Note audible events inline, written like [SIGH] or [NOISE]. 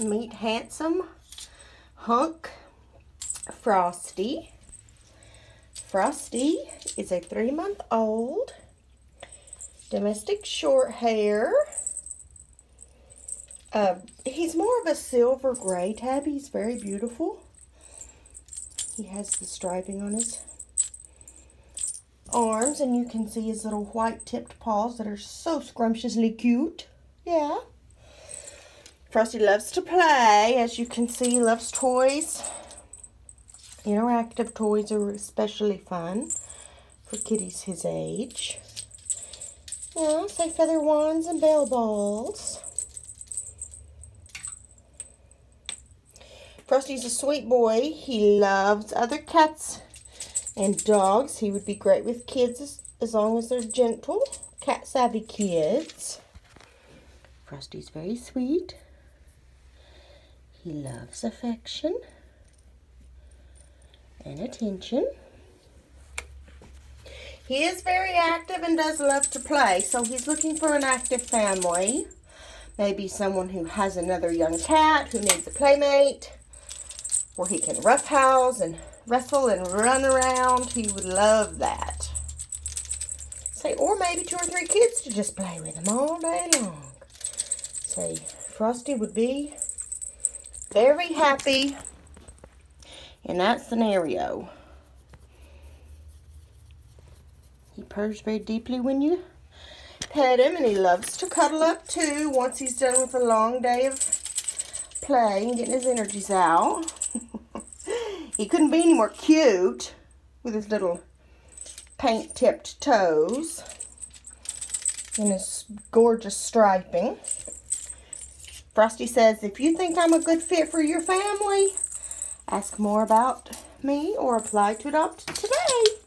Meet Handsome Hunk Frosty. Frosty is a three month old domestic short hair. Uh, he's more of a silver gray tabby. He's very beautiful. He has the striping on his arms and you can see his little white tipped paws that are so scrumptiously cute. Yeah. Frosty loves to play. As you can see, he loves toys. Interactive toys are especially fun for kitties his age. Yeah, say feather wands and bell balls. Frosty's a sweet boy. He loves other cats and dogs. He would be great with kids as, as long as they're gentle, cat savvy kids. Frosty's very sweet. He loves affection and attention. He is very active and does love to play, so he's looking for an active family. Maybe someone who has another young cat who needs a playmate, where he can roughhouse and wrestle and run around. He would love that. Say, or maybe two or three kids to just play with him all day long. Say, Frosty would be very happy in that scenario. He purrs very deeply when you pet him, and he loves to cuddle up too once he's done with a long day of play and getting his energies out. [LAUGHS] he couldn't be any more cute with his little paint-tipped toes and his gorgeous striping. Frosty says, if you think I'm a good fit for your family, ask more about me or apply to adopt today.